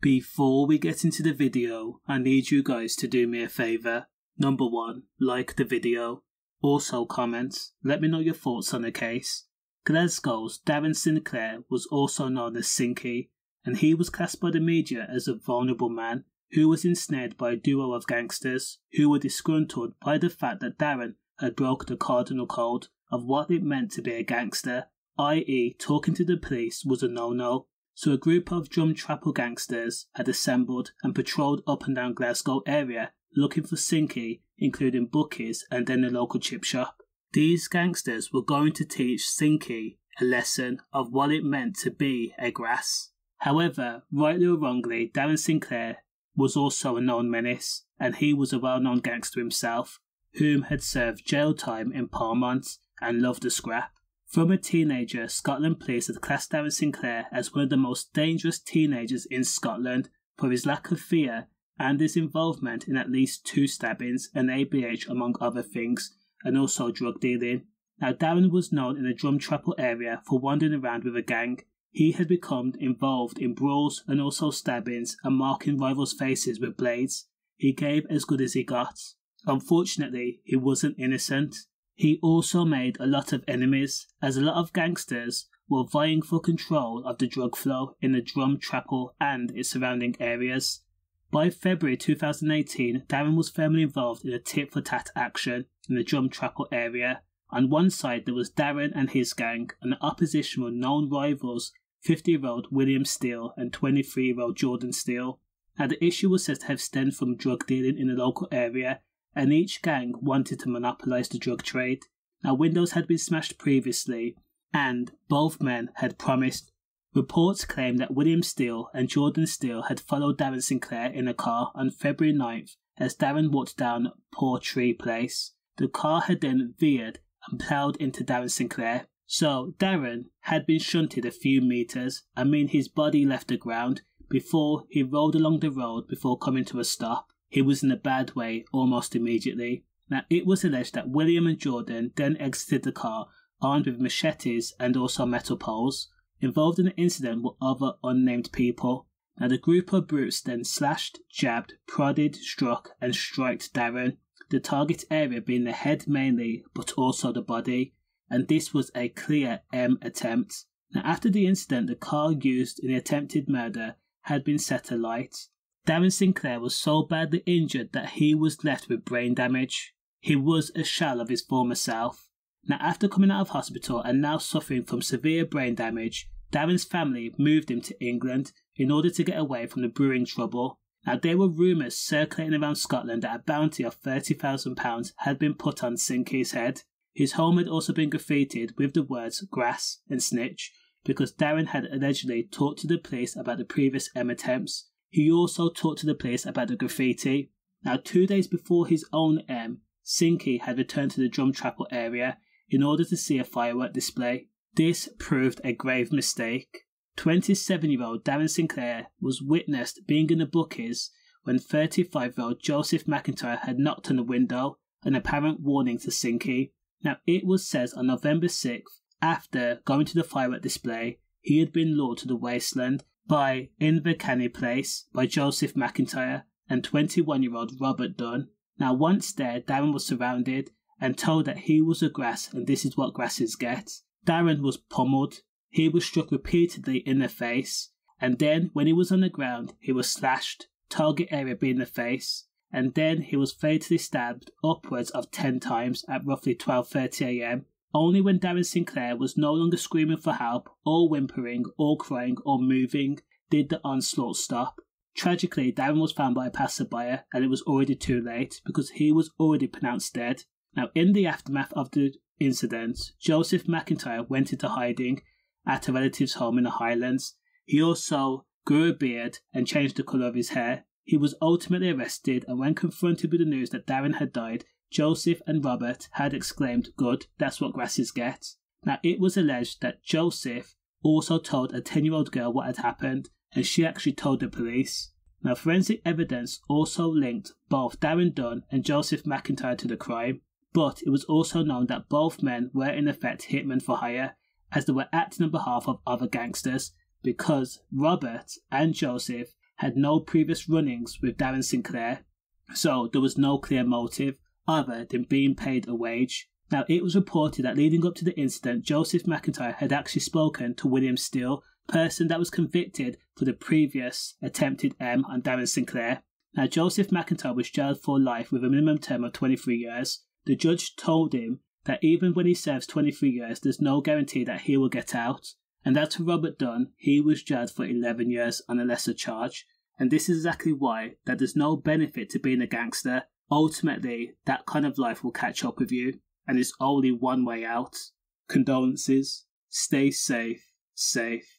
Before we get into the video, I need you guys to do me a favour. Number one, like the video. Also comment, let me know your thoughts on the case. Glasgow's Darren Sinclair was also known as Sinky, and he was classed by the media as a vulnerable man who was ensnared by a duo of gangsters who were disgruntled by the fact that Darren had broke the cardinal code of what it meant to be a gangster, i.e., talking to the police was a no no so a group of Drumchapel gangsters had assembled and patrolled up and down Glasgow area looking for Sinky, including bookies and then a local chip shop. These gangsters were going to teach Sinky a lesson of what it meant to be a grass. However, rightly or wrongly, Darren Sinclair was also a known menace, and he was a well known gangster himself, whom had served jail time in Polmont and loved a scrap. From a teenager, Scotland Police had classed Darren Sinclair as one of the most dangerous teenagers in Scotland for his lack of fear and his involvement in at least two stabbings and ABH among other things, and also drug dealing. Now Darren was known in the Drumchapel area for wandering around with a gang. He had become involved in brawls and also stabbings and marking rivals' faces with blades. He gave as good as he got. Unfortunately, he wasn't innocent. He also made a lot of enemies, as a lot of gangsters were vying for control of the drug flow in the Drumchapel and its surrounding areas. By February 2018, Darren was firmly involved in a tit for tat action in the Drumchapel area. On one side, there was Darren and his gang, and the opposition were known rivals 50 year old William Steele and 23 year old Jordan Steele. Now, the issue was said to have stemmed from drug dealing in the local area and each gang wanted to monopolize the drug trade. Now, windows had been smashed previously, and both men had promised. Reports claim that William Steele and Jordan Steele had followed Darren Sinclair in a car on February 9th as Darren walked down Portree Place. The car had then veered and ploughed into Darren Sinclair. So Darren had been shunted a few meters, I mean his body left the ground, before he rolled along the road before coming to a stop. He was in a bad way almost immediately. Now, it was alleged that William and Jordan then exited the car armed with machetes and also metal poles. Involved in the incident were other unnamed people. Now, the group of brutes then slashed, jabbed, prodded, struck, and striked Darren, the target area being the head mainly, but also the body, and this was a clear M attempt. Now, after the incident, the car used in the attempted murder had been set alight. Darren Sinclair was so badly injured that he was left with brain damage. He was a shell of his former self. Now, after coming out of hospital and now suffering from severe brain damage, Darren's family moved him to England in order to get away from the brewing trouble. Now, there were rumours circulating around Scotland that a bounty of £30,000 had been put on Sinky's head. His home had also been graffitied with the words grass and snitch because Darren had allegedly talked to the police about the previous M attempts he also talked to the police about the graffiti. Now, two days before his own M, Sinky had returned to the Drumchapel area in order to see a firework display. This proved a grave mistake. 27 year old Darren Sinclair was witnessed being in the bookies when 35 year old Joseph McIntyre had knocked on the window, an apparent warning to Sinky. Now, it was said on November 6th, after going to the firework display, he had been lured to the wasteland by Invercanny Place by Joseph McIntyre and 21 year old Robert Dunn. Now, once there, Darren was surrounded and told that he was a grass and this is what grasses get. Darren was pummeled, he was struck repeatedly in the face, and then when he was on the ground, he was slashed, target area being the face, and then he was fatally stabbed upwards of 10 times at roughly 12.30am only when Darren Sinclair was no longer screaming for help, or whimpering, or crying, or moving, did the onslaught stop. Tragically, Darren was found by a passerby, and it was already too late because he was already pronounced dead. Now, in the aftermath of the incident, Joseph McIntyre went into hiding at a relative's home in the Highlands. He also grew a beard and changed the colour of his hair. He was ultimately arrested, and when confronted with the news that Darren had died, Joseph and Robert had exclaimed, Good, that's what grasses get. Now, it was alleged that Joseph also told a 10 year old girl what had happened, and she actually told the police. Now, forensic evidence also linked both Darren Dunn and Joseph McIntyre to the crime. but it was also known that both men were in effect hitmen for hire, as they were acting on behalf of other gangsters, because Robert and Joseph had no previous runnings with Darren Sinclair, so there was no clear motive other than being paid a wage. Now, it was reported that leading up to the incident, Joseph McIntyre had actually spoken to William Steele, person that was convicted for the previous attempted M on Darren Sinclair. Now, Joseph McIntyre was jailed for life with a minimum term of 23 years. The judge told him that even when he serves 23 years, there's no guarantee that he will get out. And as for Robert Dunn, he was jailed for 11 years on a lesser charge. And this is exactly why that there's no benefit to being a gangster. Ultimately, that kind of life will catch up with you, and there's only one way out. Condolences. Stay safe. Safe.